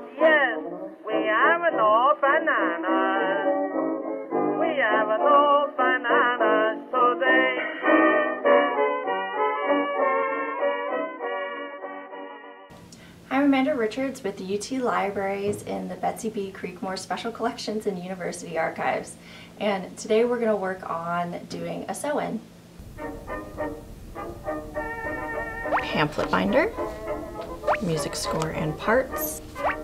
but yes, we have no bananas. We have no bananas today. I'm Amanda Richards with the UT Libraries in the Betsey B. Creekmore Special Collections and University Archives. And today we're going to work on doing a sew-in. Pamphlet binder, music score and parts,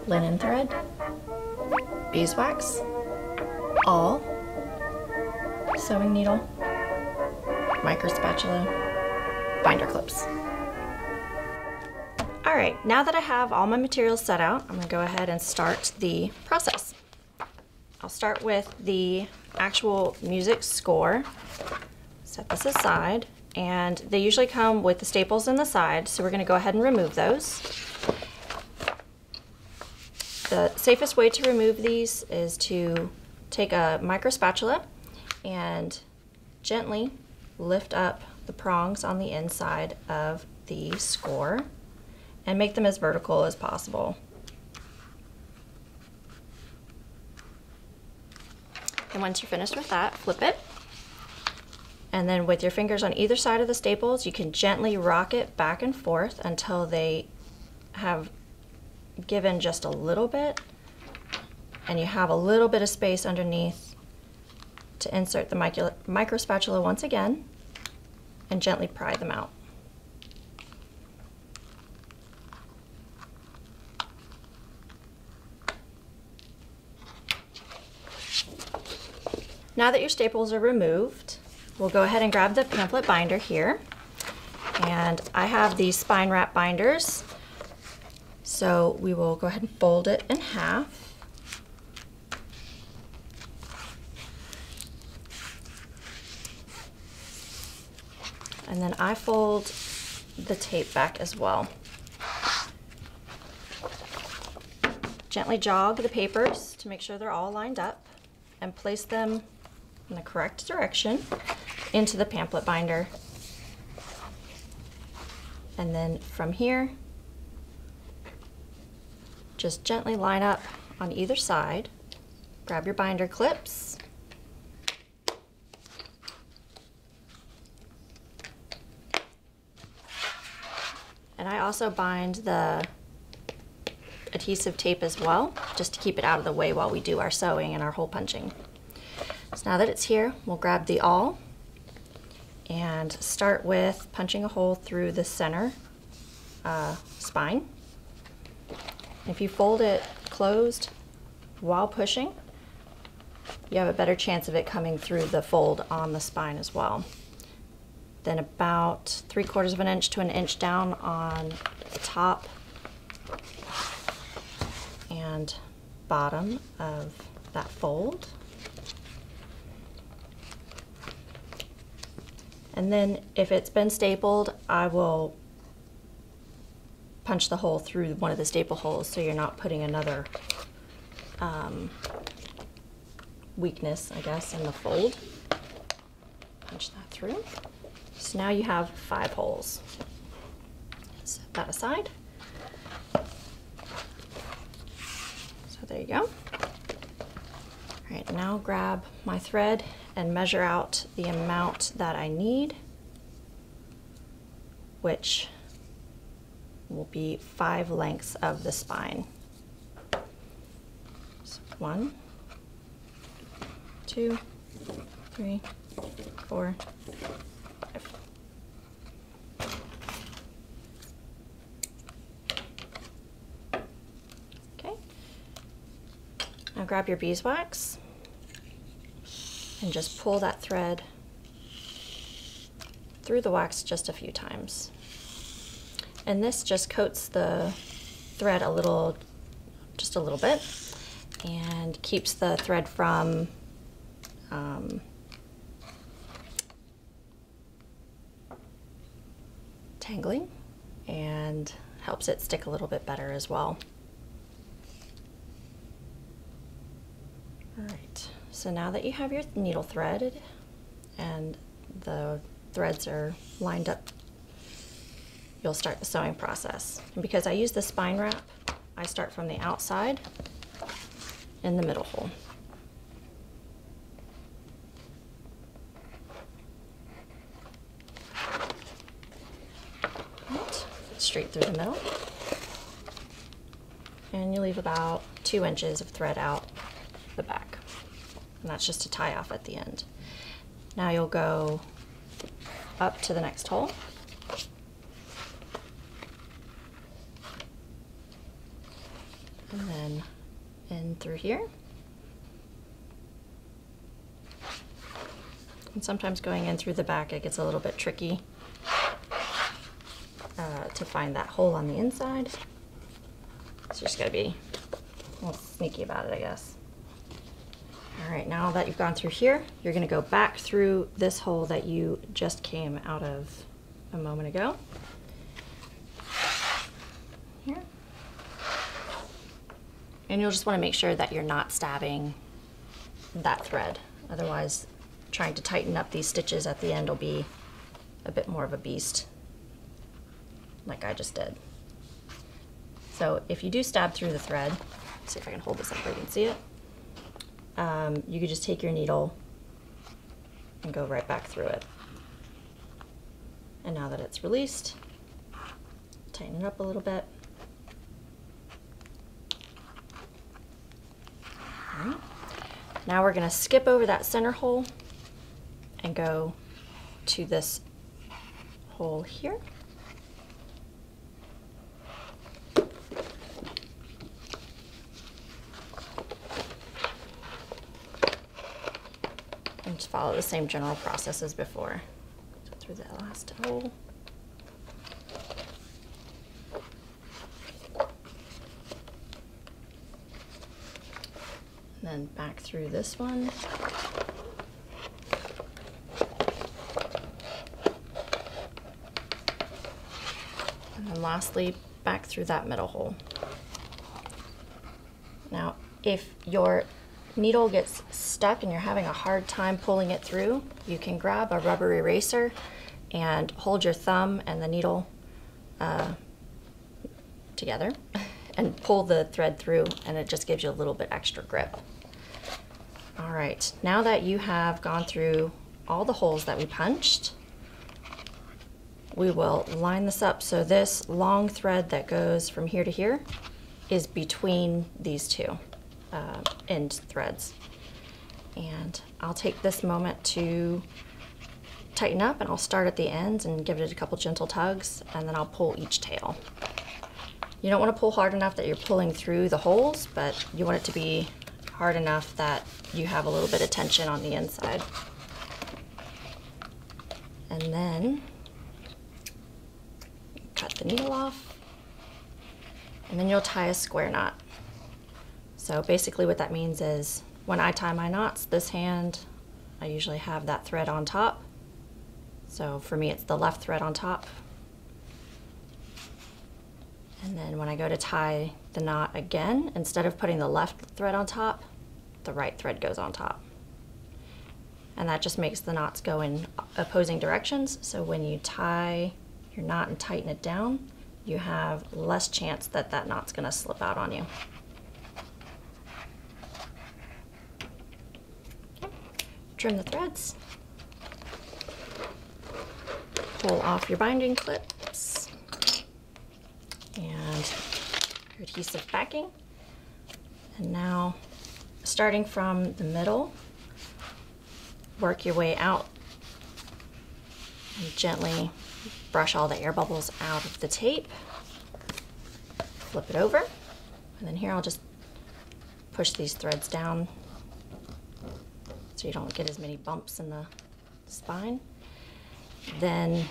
linen thread, beeswax, awl, sewing needle, micro spatula, binder clips. All right, now that I have all my materials set out, I'm gonna go ahead and start the process. I'll start with the actual music score. Set this aside, and they usually come with the staples in the side, so we're gonna go ahead and remove those. The safest way to remove these is to take a micro spatula and gently lift up the prongs on the inside of the score and make them as vertical as possible. And once you're finished with that, flip it. And then with your fingers on either side of the staples, you can gently rock it back and forth until they have given just a little bit and you have a little bit of space underneath to insert the micro, micro spatula once again and gently pry them out. Now that your staples are removed, we'll go ahead and grab the pamphlet binder here. And I have these spine wrap binders. So we will go ahead and fold it in half. And then I fold the tape back as well. Gently jog the papers to make sure they're all lined up and place them in the correct direction into the pamphlet binder. And then from here, just gently line up on either side. Grab your binder clips. And I also bind the adhesive tape as well, just to keep it out of the way while we do our sewing and our hole punching. So now that it's here, we'll grab the awl and start with punching a hole through the center uh, spine. If you fold it closed while pushing, you have a better chance of it coming through the fold on the spine as well. Then about three quarters of an inch to an inch down on the top and bottom of that fold. And then if it's been stapled, I will punch the hole through one of the staple holes so you're not putting another um, weakness, I guess, in the fold. Punch that through. So now you have five holes. Set that aside. So there you go. All right, now grab my thread and measure out the amount that I need, which will be five lengths of the spine. So one, two, three, four, five. Okay. Now grab your beeswax and just pull that thread through the wax just a few times. And this just coats the thread a little, just a little bit, and keeps the thread from um, tangling and helps it stick a little bit better as well. All right. So now that you have your needle threaded and the threads are lined up, you'll start the sewing process. And because I use the spine wrap, I start from the outside in the middle hole. Right, straight through the middle. And you leave about two inches of thread out the back. And that's just to tie off at the end. Now you'll go up to the next hole. And then in through here. And sometimes going in through the back it gets a little bit tricky uh, to find that hole on the inside. So just gotta be a little sneaky about it, I guess. All right, now that you've gone through here, you're gonna go back through this hole that you just came out of a moment ago. Here. And you'll just wanna make sure that you're not stabbing that thread. Otherwise, trying to tighten up these stitches at the end will be a bit more of a beast, like I just did. So if you do stab through the thread, see if I can hold this up where you can see it um, you could just take your needle and go right back through it. And now that it's released, tighten it up a little bit. All right. Now we're gonna skip over that center hole and go to this hole here. and just follow the same general process as before. So through the last hole. And back through this one. And then lastly, back through that middle hole. Now, if your needle gets stuck and you're having a hard time pulling it through, you can grab a rubber eraser and hold your thumb and the needle uh, together and pull the thread through and it just gives you a little bit extra grip. Right, now that you have gone through all the holes that we punched, we will line this up so this long thread that goes from here to here is between these two uh, end threads. And I'll take this moment to tighten up and I'll start at the ends and give it a couple gentle tugs and then I'll pull each tail. You don't want to pull hard enough that you're pulling through the holes, but you want it to be hard enough that you have a little bit of tension on the inside. And then cut the needle off and then you'll tie a square knot. So basically what that means is when I tie my knots, this hand, I usually have that thread on top. So for me, it's the left thread on top. And then when I go to tie the knot again, instead of putting the left thread on top, the right thread goes on top. And that just makes the knots go in opposing directions. So when you tie your knot and tighten it down, you have less chance that that knot's gonna slip out on you. trim the threads, pull off your binding clips and your adhesive backing. And now starting from the middle, work your way out and gently brush all the air bubbles out of the tape. Flip it over. And then here I'll just push these threads down so you don't get as many bumps in the spine. Then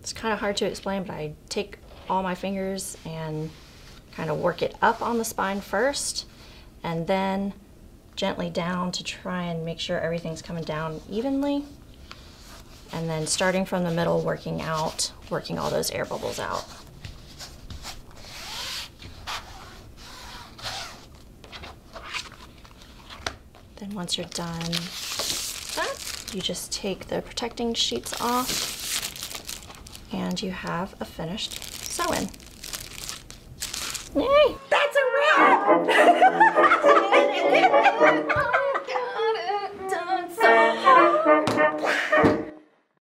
it's kind of hard to explain, but I take all my fingers and kind of work it up on the spine first and then gently down to try and make sure everything's coming down evenly. And then starting from the middle, working out, working all those air bubbles out. Then once you're done that, you just take the protecting sheets off and you have a finished sew-in. Yay!